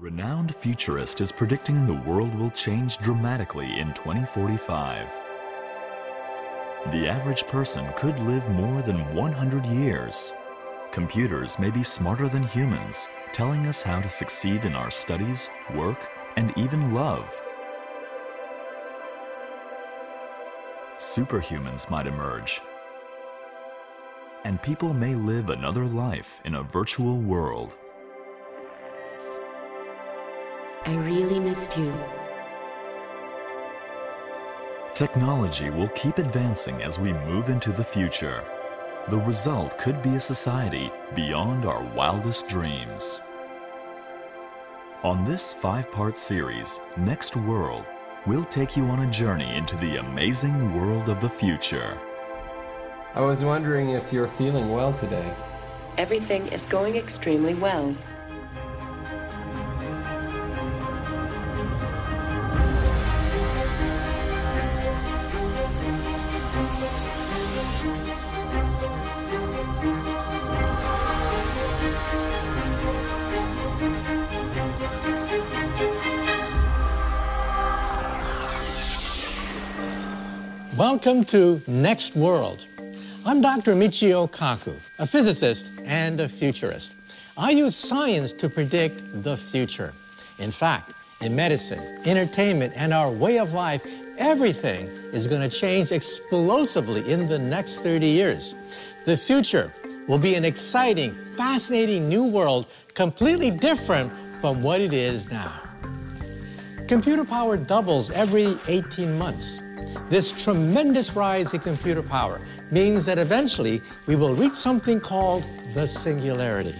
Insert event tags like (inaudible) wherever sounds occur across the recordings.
Renowned futurist is predicting the world will change dramatically in 2045. The average person could live more than 100 years. Computers may be smarter than humans, telling us how to succeed in our studies, work, and even love. Superhumans might emerge, and people may live another life in a virtual world. I really missed you. Technology will keep advancing as we move into the future. The result could be a society beyond our wildest dreams. On this five-part series, Next World, we'll take you on a journey into the amazing world of the future. I was wondering if you're feeling well today. Everything is going extremely well. Welcome to Next World. I'm Dr. Michio Kaku, a physicist and a futurist. I use science to predict the future. In fact, in medicine, entertainment, and our way of life, everything is going to change explosively in the next 30 years. The future will be an exciting, fascinating new world completely different from what it is now. Computer power doubles every 18 months. This tremendous rise in computer power means that eventually we will reach something called the singularity.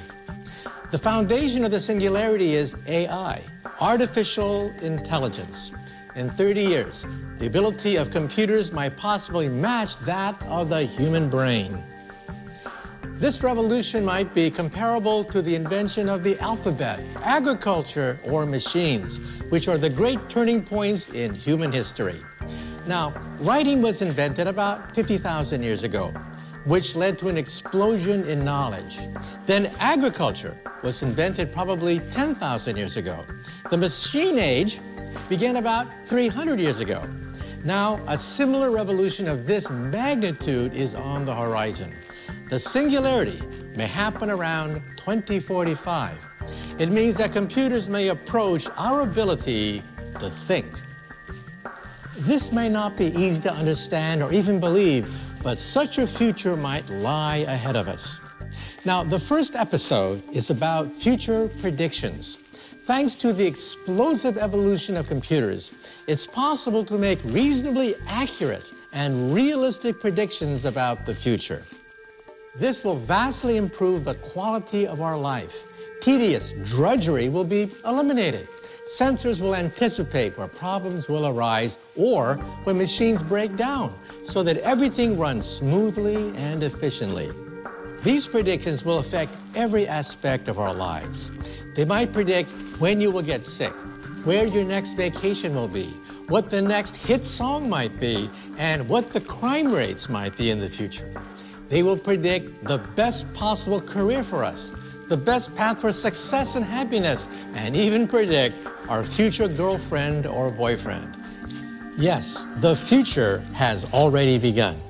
The foundation of the singularity is AI, artificial intelligence. In 30 years, the ability of computers might possibly match that of the human brain. This revolution might be comparable to the invention of the alphabet, agriculture, or machines, which are the great turning points in human history. Now, writing was invented about 50,000 years ago, which led to an explosion in knowledge. Then agriculture was invented probably 10,000 years ago. The machine age began about 300 years ago. Now, a similar revolution of this magnitude is on the horizon. The singularity may happen around 2045. It means that computers may approach our ability to think. This may not be easy to understand or even believe, but such a future might lie ahead of us. Now, the first episode is about future predictions. Thanks to the explosive evolution of computers, it's possible to make reasonably accurate and realistic predictions about the future. This will vastly improve the quality of our life. Tedious drudgery will be eliminated. Sensors will anticipate where problems will arise or when machines break down so that everything runs smoothly and efficiently. These predictions will affect every aspect of our lives. They might predict when you will get sick, where your next vacation will be, what the next hit song might be, and what the crime rates might be in the future. They will predict the best possible career for us, the best path for success and happiness, and even predict our future girlfriend or boyfriend. Yes, the future has already begun.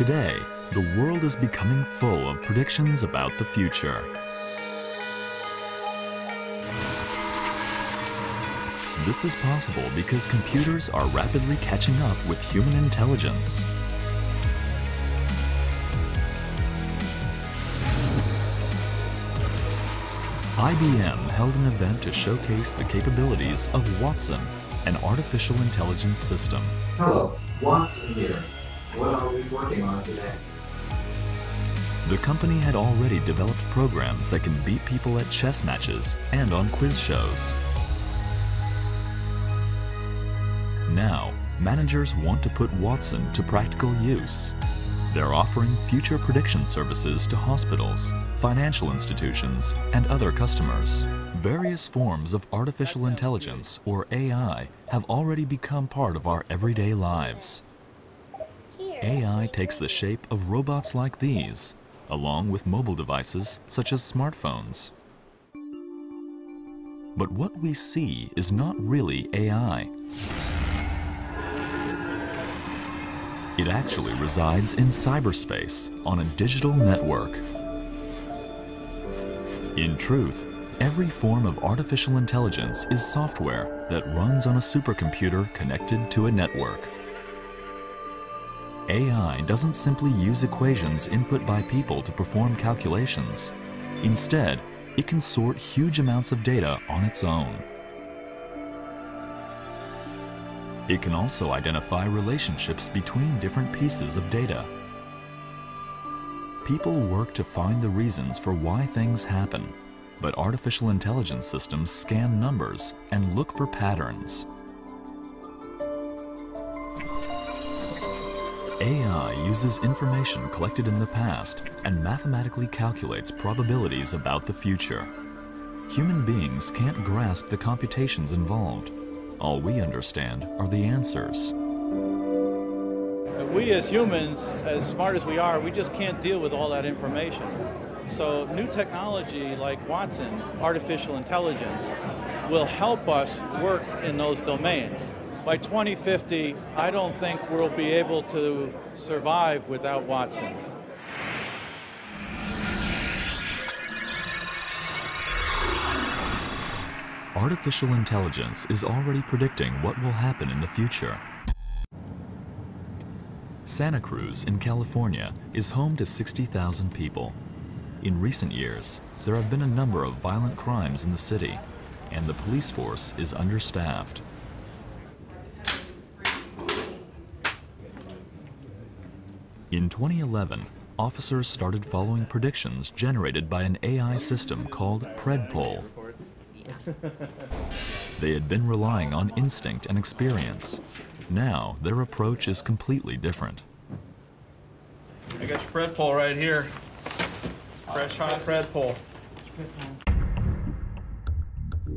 Today, the world is becoming full of predictions about the future. This is possible because computers are rapidly catching up with human intelligence. IBM held an event to showcase the capabilities of Watson, an artificial intelligence system. Hello, Watson here. What are we working on today? The company had already developed programs that can beat people at chess matches and on quiz shows. Now, managers want to put Watson to practical use. They're offering future prediction services to hospitals, financial institutions, and other customers. Various forms of artificial intelligence, or AI, have already become part of our everyday lives. AI takes the shape of robots like these, along with mobile devices such as smartphones. But what we see is not really AI. It actually resides in cyberspace on a digital network. In truth, every form of artificial intelligence is software that runs on a supercomputer connected to a network. AI doesn't simply use equations input by people to perform calculations. Instead, it can sort huge amounts of data on its own. It can also identify relationships between different pieces of data. People work to find the reasons for why things happen, but artificial intelligence systems scan numbers and look for patterns. AI uses information collected in the past and mathematically calculates probabilities about the future. Human beings can't grasp the computations involved, all we understand are the answers. We as humans, as smart as we are, we just can't deal with all that information. So new technology like Watson, artificial intelligence, will help us work in those domains. By 2050, I don't think we'll be able to survive without Watson. Artificial intelligence is already predicting what will happen in the future. Santa Cruz in California is home to 60,000 people. In recent years, there have been a number of violent crimes in the city, and the police force is understaffed. In 2011, officers started following predictions generated by an AI system called PredPol. They had been relying on instinct and experience. Now, their approach is completely different. I got your PredPol right here. Fresh hot PredPol.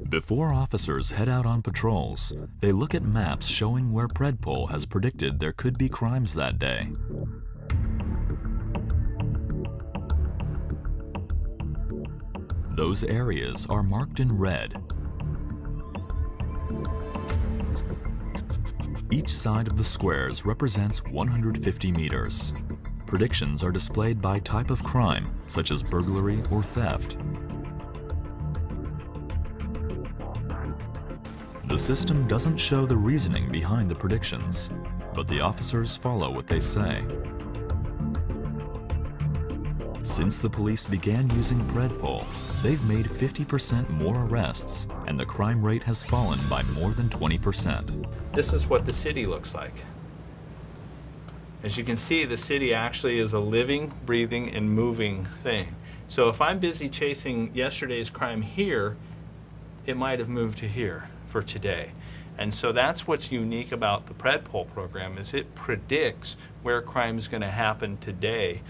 Before officers head out on patrols, they look at maps showing where PredPol has predicted there could be crimes that day. Those areas are marked in red. Each side of the squares represents 150 meters. Predictions are displayed by type of crime, such as burglary or theft. The system doesn't show the reasoning behind the predictions, but the officers follow what they say. Since the police began using PredPol, they've made 50% more arrests, and the crime rate has fallen by more than 20%. This is what the city looks like. As you can see, the city actually is a living, breathing, and moving thing. So if I'm busy chasing yesterday's crime here, it might have moved to here for today. And so that's what's unique about the PredPol program is it predicts where crime is going to happen today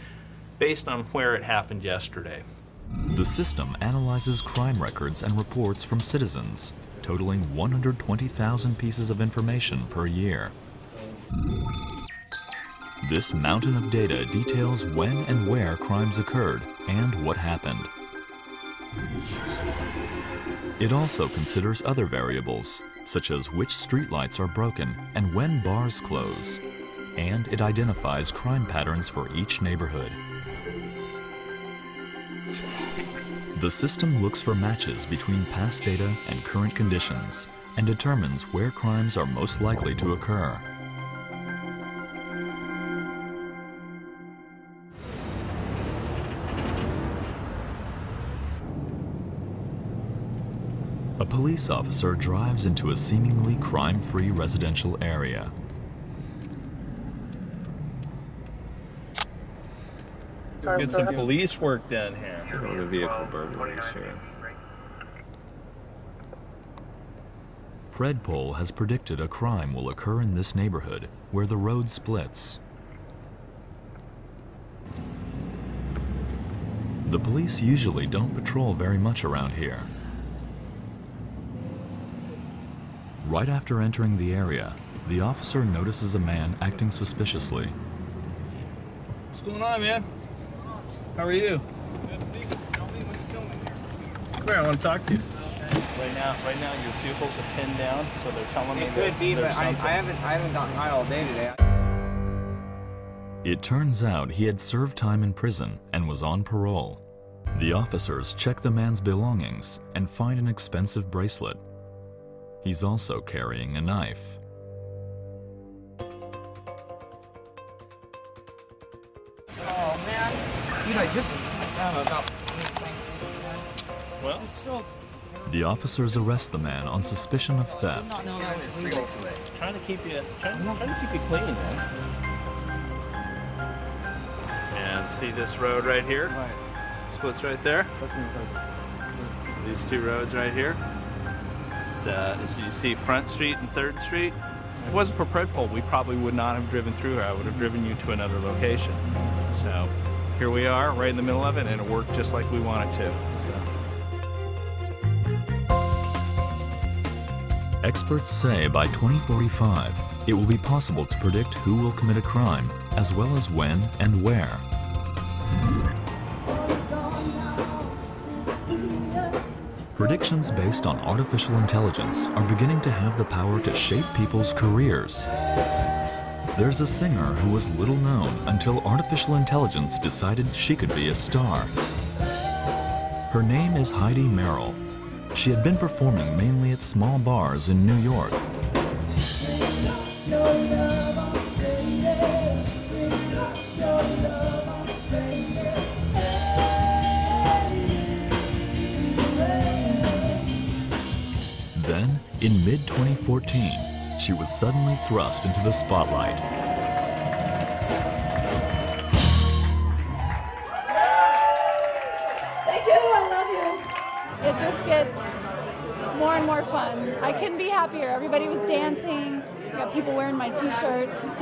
based on where it happened yesterday. The system analyzes crime records and reports from citizens, totaling 120,000 pieces of information per year. This mountain of data details when and where crimes occurred and what happened. It also considers other variables, such as which streetlights are broken and when bars close. And it identifies crime patterns for each neighborhood. The system looks for matches between past data and current conditions and determines where crimes are most likely to occur. A police officer drives into a seemingly crime-free residential area. Get some police work done here. Motor vehicle burglaries here. Predpol has predicted a crime will occur in this neighborhood where the road splits. The police usually don't patrol very much around here. Right after entering the area, the officer notices a man acting suspiciously. What's going on, man? How are you? Come here, I want to talk to you. Right now, right now, your pupils are pinned down, so they're telling me It that could be, but I, I haven't I haven't gotten high all day today. It turns out he had served time in prison and was on parole. The officers check the man's belongings and find an expensive bracelet. He's also carrying a knife. Well, The officers arrest the man on suspicion of theft. trying to keep you, trying, trying to keep you clean, man. And see this road right here? Right. Splits right there. These two roads right here. So, uh, you see Front Street and Third Street. If it wasn't for Predpol, we probably would not have driven through here. I would have driven you to another location. So here we are, right in the middle of it, and it worked just like we wanted to. So. Experts say by 2045, it will be possible to predict who will commit a crime, as well as when and where. Predictions based on artificial intelligence are beginning to have the power to shape people's careers. There's a singer who was little known until artificial intelligence decided she could be a star. Her name is Heidi Merrill. She had been performing mainly at small bars in New York. She was suddenly thrust into the spotlight. Thank you. I love you. It just gets more and more fun. I couldn't be happier. Everybody was dancing. We got people wearing my t-shirts. (laughs)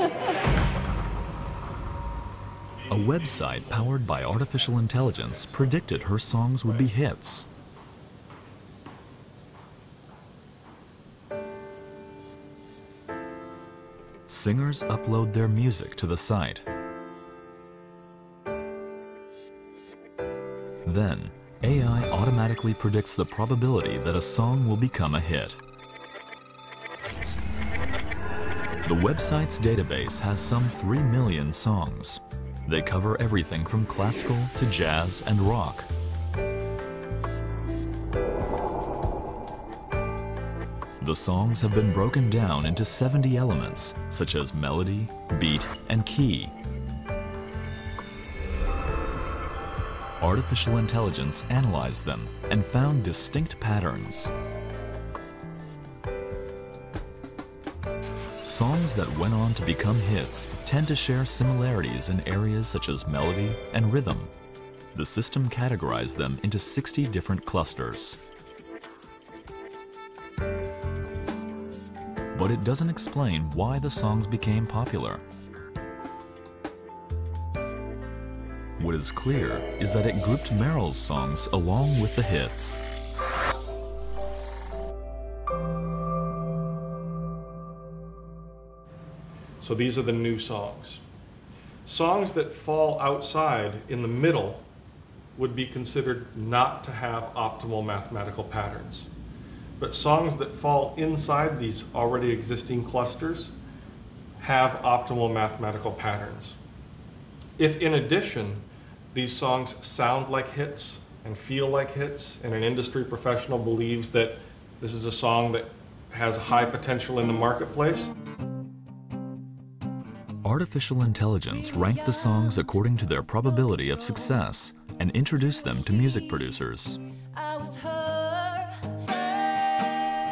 A website powered by artificial intelligence predicted her songs would be hits. Singers upload their music to the site. Then, AI automatically predicts the probability that a song will become a hit. The website's database has some 3 million songs. They cover everything from classical to jazz and rock. The songs have been broken down into 70 elements, such as melody, beat, and key. Artificial intelligence analyzed them and found distinct patterns. Songs that went on to become hits tend to share similarities in areas such as melody and rhythm. The system categorized them into 60 different clusters. But it doesn't explain why the songs became popular. What is clear is that it grouped Merrill's songs along with the hits. So these are the new songs. Songs that fall outside in the middle would be considered not to have optimal mathematical patterns. But songs that fall inside these already existing clusters have optimal mathematical patterns. If in addition, these songs sound like hits and feel like hits, and an industry professional believes that this is a song that has high potential in the marketplace, Artificial intelligence ranked the songs according to their probability of success and introduced them to music producers.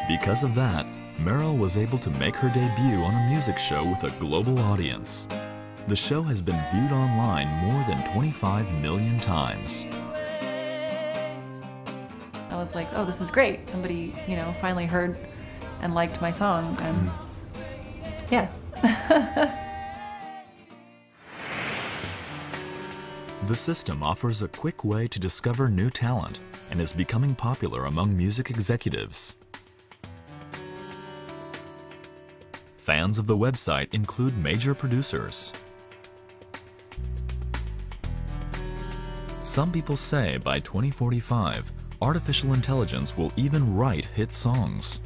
Because of that, Merrill was able to make her debut on a music show with a global audience. The show has been viewed online more than 25 million times. I was like, oh, this is great. Somebody, you know, finally heard and liked my song. And mm-hmm. yeah. (laughs) The system offers a quick way to discover new talent and is becoming popular among music executives. Fans of the website include major producers. Some people say by 2045, artificial intelligence will even write hit songs.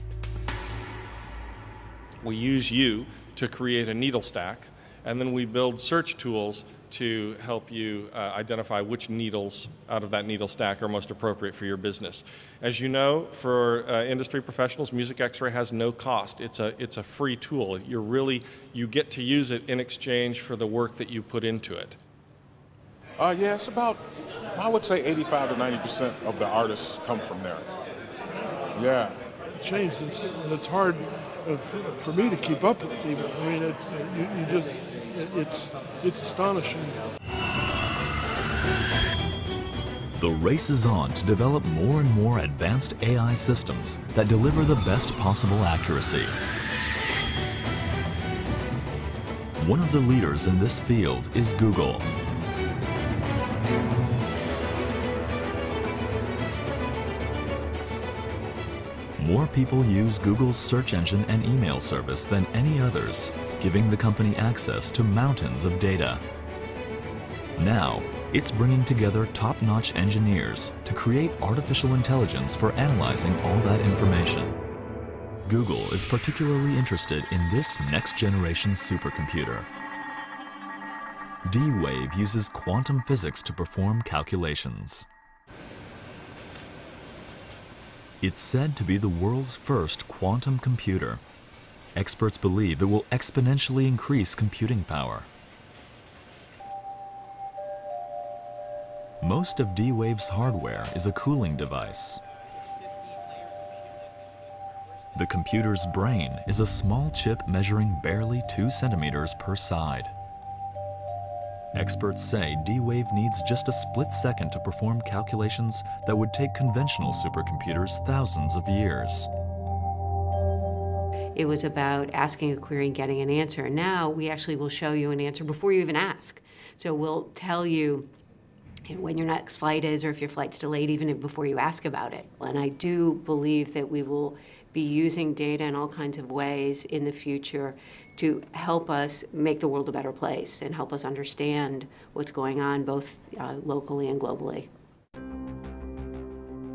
We use you to create a needle stack, and then we build search tools to help you uh, identify which needles out of that needle stack are most appropriate for your business. As you know, for uh, industry professionals, Music X-Ray has no cost. It's a, it's a free tool. You're really, you get to use it in exchange for the work that you put into it. Uh, yeah, it's about, I would say 85 to 90% of the artists come from there. Yeah. Changed, it's, and it's hard uh, for, for me to keep up with even. I mean, it's, you, you just, it's, it's astonishing. The race is on to develop more and more advanced AI systems that deliver the best possible accuracy. One of the leaders in this field is Google. More people use Google's search engine and email service than any others, giving the company access to mountains of data. Now, it's bringing together top-notch engineers to create artificial intelligence for analyzing all that information. Google is particularly interested in this next-generation supercomputer. D-Wave uses quantum physics to perform calculations. It's said to be the world's first quantum computer. Experts believe it will exponentially increase computing power. Most of D-Wave's hardware is a cooling device. The computer's brain is a small chip measuring barely 2 centimeters per side. Experts say D-Wave needs just a split second to perform calculations that would take conventional supercomputers thousands of years. It was about asking a query and getting an answer. Now we actually will show you an answer before you even ask. So we'll tell you when your next flight is or if your flight's delayed even before you ask about it. And I do believe that we will be using data in all kinds of ways in the future to help us make the world a better place and help us understand what's going on both uh, locally and globally.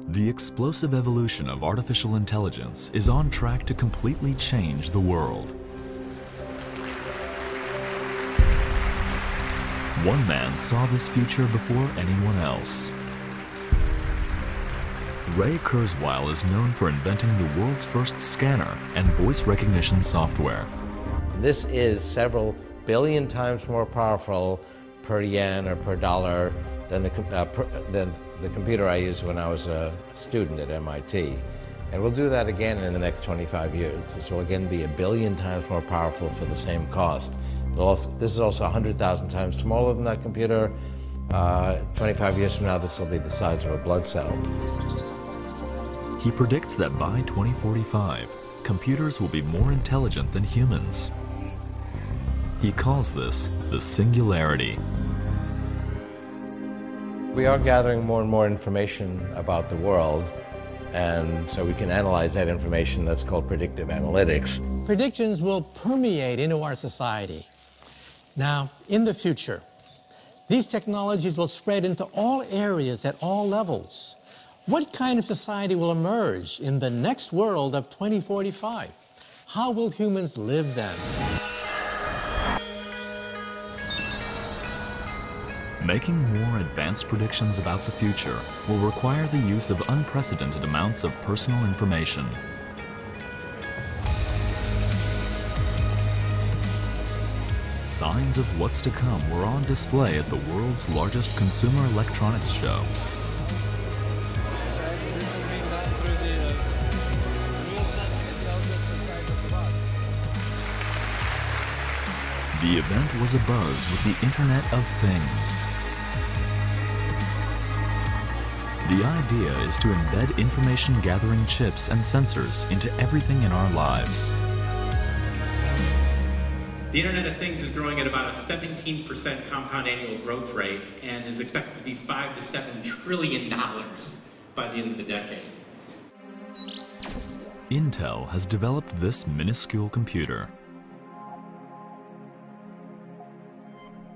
The explosive evolution of artificial intelligence is on track to completely change the world. One man saw this future before anyone else. Ray Kurzweil is known for inventing the world's first scanner and voice recognition software. This is several billion times more powerful per yen or per dollar than the, uh, per, than the computer I used when I was a student at MIT. And we'll do that again in the next 25 years. This will again be a billion times more powerful for the same cost. Also, this is also 100,000 times smaller than that computer. Uh, 25 years from now, this will be the size of a blood cell. He predicts that by 2045, computers will be more intelligent than humans. He calls this the singularity. We are gathering more and more information about the world, and so we can analyze that information. That's called predictive analytics. Predictions will permeate into our society. Now, in the future, these technologies will spread into all areas at all levels. What kind of society will emerge in the next world of 2045? How will humans live then? Making more advanced predictions about the future will require the use of unprecedented amounts of personal information. Signs of what's to come were on display at the world's largest consumer electronics show. The event was abuzz with the Internet of Things. The idea is to embed information gathering chips and sensors into everything in our lives. The Internet of Things is growing at about a 17% compound annual growth rate and is expected to be 5 to 7 trillion dollars by the end of the decade. Intel has developed this minuscule computer.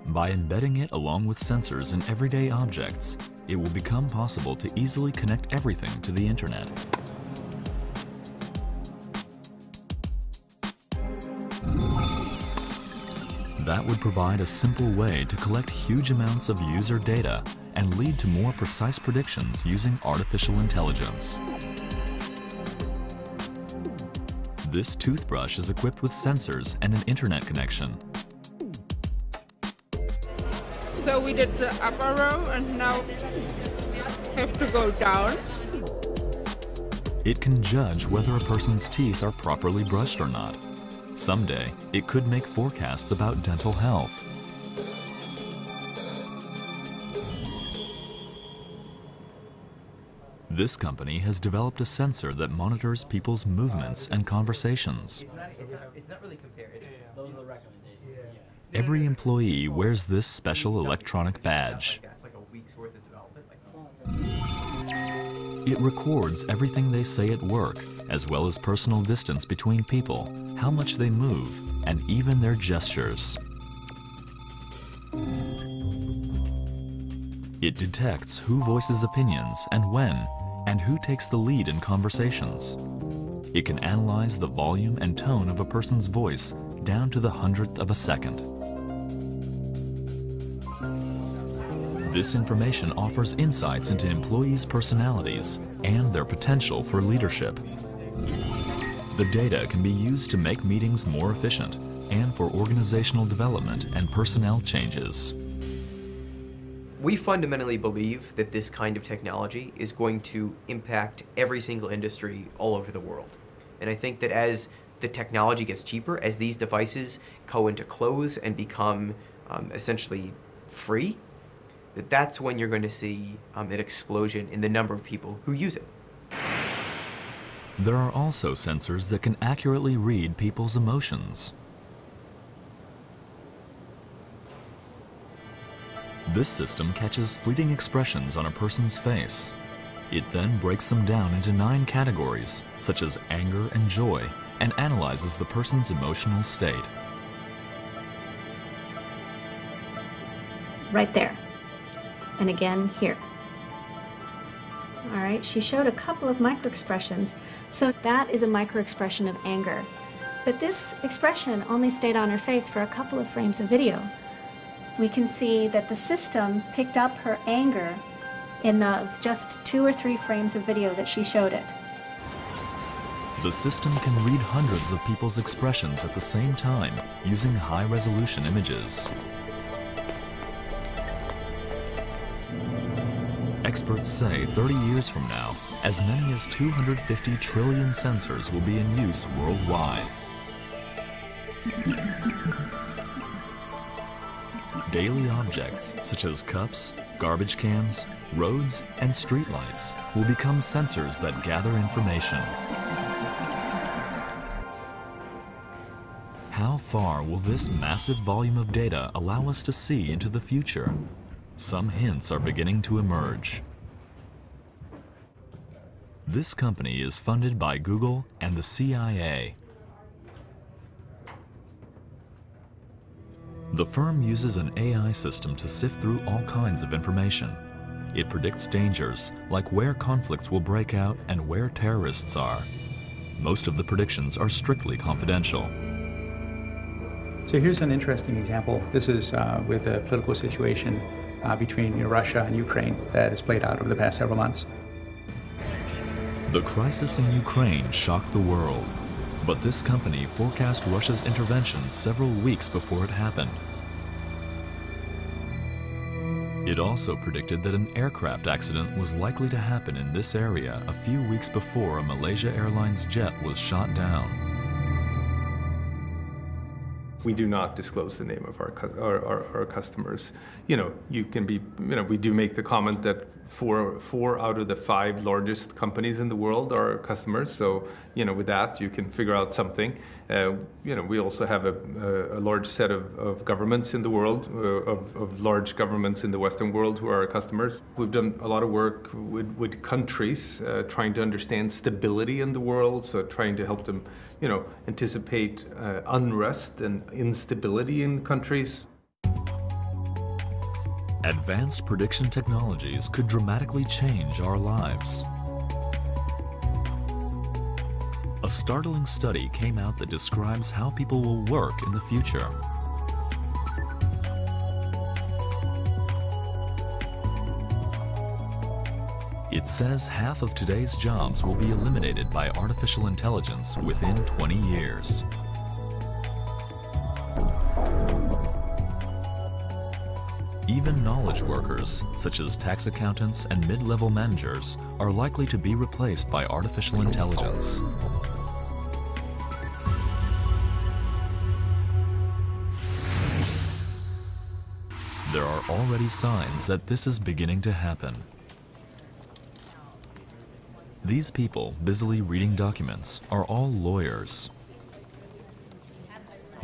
By embedding it along with sensors in everyday objects, it will become possible to easily connect everything to the internet. That would provide a simple way to collect huge amounts of user data and lead to more precise predictions using artificial intelligence. This toothbrush is equipped with sensors and an internet connection. So we did the upper row and now have to go down. It can judge whether a person's teeth are properly brushed or not. Someday, it could make forecasts about dental health. This company has developed a sensor that monitors people's movements and conversations. Every employee wears this special electronic badge. It records everything they say at work, as well as personal distance between people, how much they move, and even their gestures. It detects who voices opinions and when, and who takes the lead in conversations. It can analyze the volume and tone of a person's voice down to the hundredth of a second. This information offers insights into employees' personalities and their potential for leadership. The data can be used to make meetings more efficient and for organizational development and personnel changes. We fundamentally believe that this kind of technology is going to impact every single industry all over the world. And I think that as the technology gets cheaper, as these devices go into clothes and become um, essentially free, that that's when you're going to see um, an explosion in the number of people who use it. There are also sensors that can accurately read people's emotions. This system catches fleeting expressions on a person's face. It then breaks them down into nine categories, such as anger and joy, and analyzes the person's emotional state. Right there. And again here. All right, she showed a couple of microexpressions. So that is a microexpression of anger. But this expression only stayed on her face for a couple of frames of video. We can see that the system picked up her anger in those just two or three frames of video that she showed it. The system can read hundreds of people's expressions at the same time using high-resolution images. Experts say 30 years from now, as many as 250 trillion sensors will be in use worldwide. Daily objects such as cups, garbage cans, roads, and streetlights will become sensors that gather information. How far will this massive volume of data allow us to see into the future? Some hints are beginning to emerge. This company is funded by Google and the CIA. The firm uses an AI system to sift through all kinds of information. It predicts dangers, like where conflicts will break out and where terrorists are. Most of the predictions are strictly confidential. So here's an interesting example. This is uh, with a political situation uh, between you know, Russia and Ukraine that has played out over the past several months. The crisis in Ukraine shocked the world, but this company forecast Russia's intervention several weeks before it happened. It also predicted that an aircraft accident was likely to happen in this area a few weeks before a Malaysia Airlines jet was shot down. We do not disclose the name of our, our, our, our customers. You know, you can be, you know, we do make the comment that four, four out of the five largest companies in the world are customers. So, you know, with that, you can figure out something. Uh, you know, we also have a, a, large set of, of, governments in the world, uh, of, of, large governments in the Western world who are our customers. We've done a lot of work with, with countries uh, trying to understand stability in the world, so trying to help them, you know, anticipate uh, unrest and instability in countries. Advanced prediction technologies could dramatically change our lives. A startling study came out that describes how people will work in the future. It says half of today's jobs will be eliminated by artificial intelligence within 20 years. Even knowledge workers, such as tax accountants and mid-level managers, are likely to be replaced by artificial intelligence. There are already signs that this is beginning to happen. These people busily reading documents are all lawyers.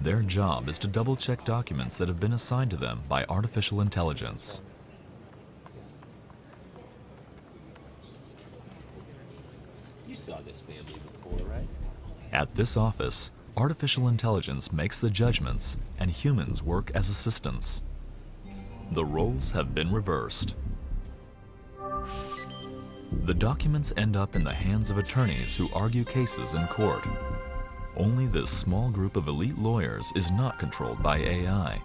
Their job is to double-check documents that have been assigned to them by artificial intelligence. You saw this family before, right? At this office, artificial intelligence makes the judgments and humans work as assistants. The roles have been reversed. The documents end up in the hands of attorneys who argue cases in court. Only this small group of elite lawyers is not controlled by AI.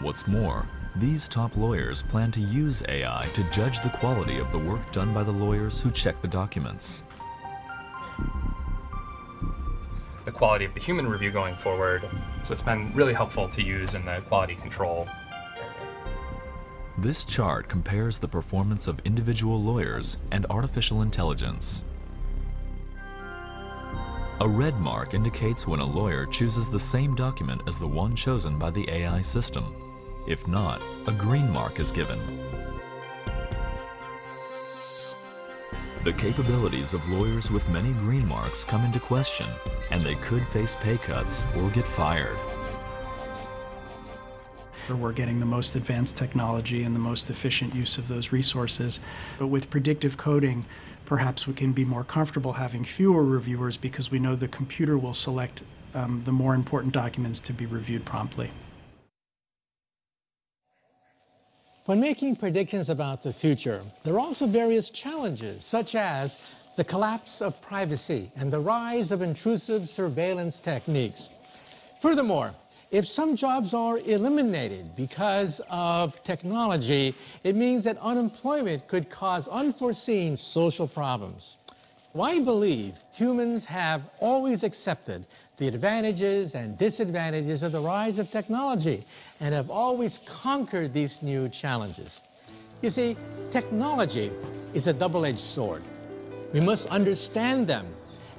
What's more, these top lawyers plan to use AI to judge the quality of the work done by the lawyers who check the documents. The quality of the human review going forward, so it's been really helpful to use in the quality control this chart compares the performance of individual lawyers and artificial intelligence. A red mark indicates when a lawyer chooses the same document as the one chosen by the AI system. If not, a green mark is given. The capabilities of lawyers with many green marks come into question, and they could face pay cuts or get fired where we're getting the most advanced technology and the most efficient use of those resources. But with predictive coding, perhaps we can be more comfortable having fewer reviewers because we know the computer will select um, the more important documents to be reviewed promptly. When making predictions about the future, there are also various challenges, such as the collapse of privacy and the rise of intrusive surveillance techniques. Furthermore, if some jobs are eliminated because of technology, it means that unemployment could cause unforeseen social problems. I believe humans have always accepted the advantages and disadvantages of the rise of technology and have always conquered these new challenges. You see, technology is a double-edged sword. We must understand them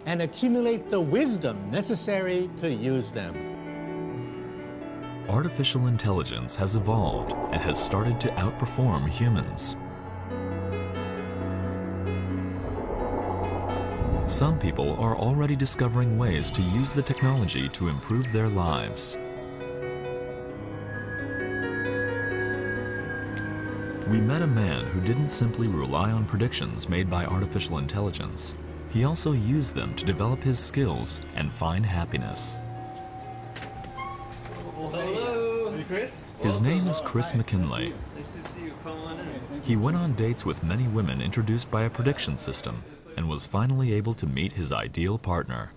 and accumulate the wisdom necessary to use them artificial intelligence has evolved and has started to outperform humans. Some people are already discovering ways to use the technology to improve their lives. We met a man who didn't simply rely on predictions made by artificial intelligence. He also used them to develop his skills and find happiness. Chris? His name is Chris McKinlay. Nice to see you. Come on in. He went on dates with many women introduced by a prediction system and was finally able to meet his ideal partner.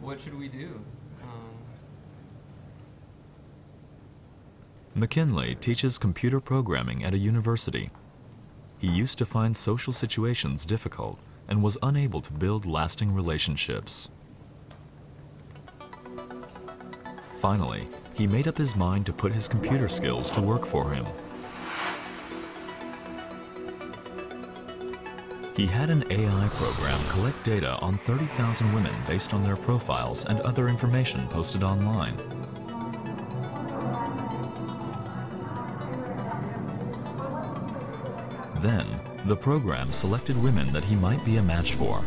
What should we do? Um... McKinlay teaches computer programming at a university. He used to find social situations difficult and was unable to build lasting relationships. Finally, he made up his mind to put his computer skills to work for him. He had an AI program collect data on 30,000 women based on their profiles and other information posted online. Then, the program selected women that he might be a match for.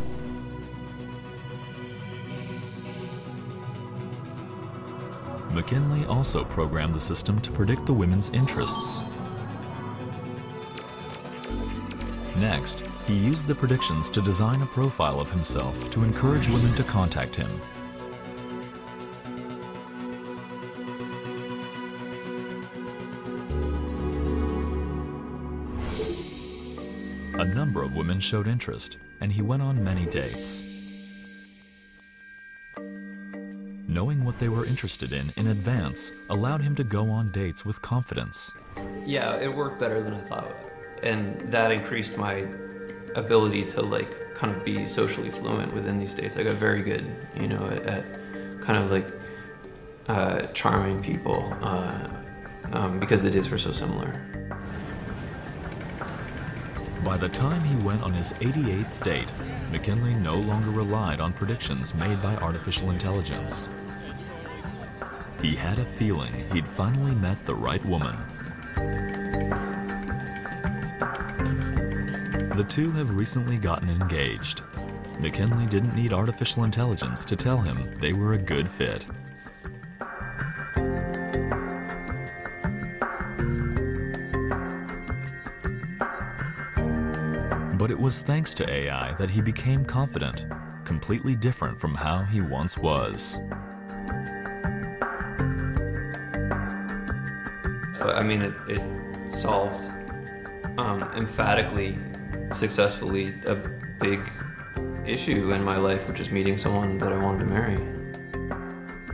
McKinlay also programmed the system to predict the women's interests. Next, he used the predictions to design a profile of himself to encourage women to contact him. A number of women showed interest, and he went on many dates. What they were interested in in advance allowed him to go on dates with confidence. Yeah, it worked better than I thought. And that increased my ability to like kind of be socially fluent within these dates. I got very good, you know, at, at kind of like uh, charming people uh, um, because the dates were so similar. By the time he went on his 88th date, McKinlay no longer relied on predictions made by artificial intelligence. He had a feeling he'd finally met the right woman. The two have recently gotten engaged. McKinlay didn't need artificial intelligence to tell him they were a good fit. But it was thanks to AI that he became confident, completely different from how he once was. But I mean, it, it solved um, emphatically, successfully a big issue in my life, which is meeting someone that I wanted to marry.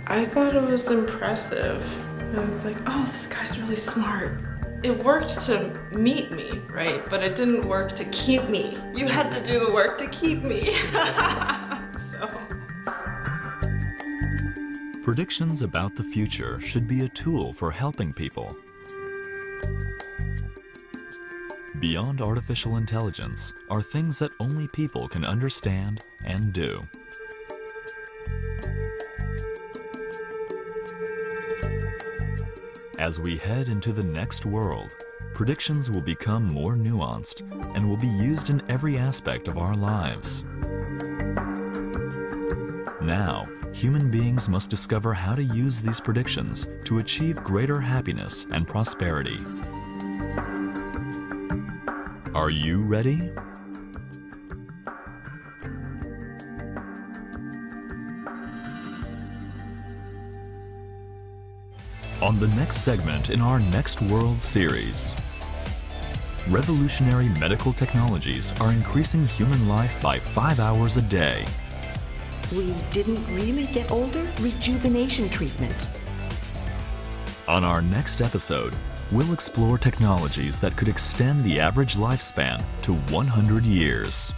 I thought it was impressive. I was like, oh, this guy's really smart. It worked to meet me, right? But it didn't work to keep me. You had to do the work to keep me. (laughs) so. Predictions about the future should be a tool for helping people. Beyond artificial intelligence are things that only people can understand and do. As we head into the next world, predictions will become more nuanced and will be used in every aspect of our lives. Now, human beings must discover how to use these predictions to achieve greater happiness and prosperity. Are you ready? On the next segment in our Next World series, revolutionary medical technologies are increasing human life by five hours a day. We didn't really get older? Rejuvenation treatment. On our next episode, we'll explore technologies that could extend the average lifespan to 100 years.